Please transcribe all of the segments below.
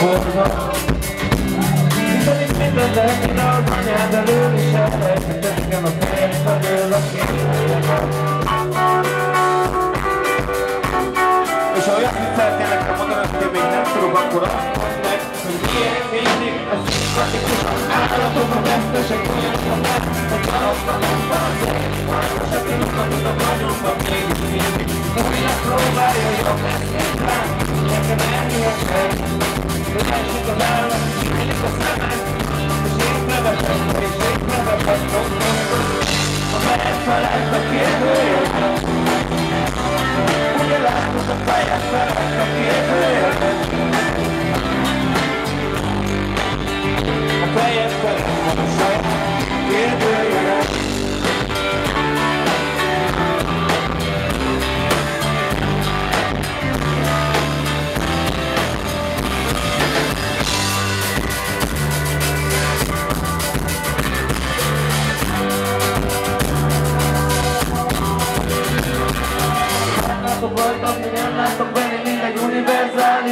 forma Hiszen minden lehet, az anyád elől is elrejtett engem a fejed felől a És ha olyan viccel kell nekem mondani, hogy én még nem tudok, akkor azt mondd meg, hogy miért mindig a szimpatikusan állatok a vesztesek, olyan a vesztesek, hogy arra nem van az egy, és aki utat a vagyonban mégis mindig. A világ próbálja jobb lesz, mint rám, nekem elhihessen, hogy látod a fejed felett a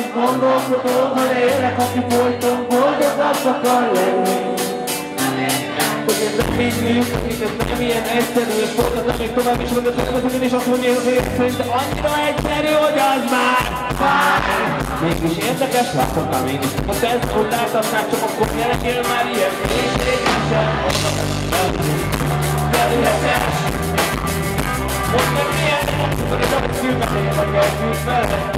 univerzális gondolkodó, ha élek, aki folyton boldogabb akar lenni. Hogy ez nem így működik, akik ez nem ilyen egyszerű, és folytatom még tovább is mondod, hogy én is azt mondja, hogy szerint annyira egyszerű, hogy az már fáj. Mégis érdekes, látottam én is. Te ezt láthatnád, csak akkor ne legyél már ilyen mélységesen. Most meg milyen hogy a szülve vagy együtt vele,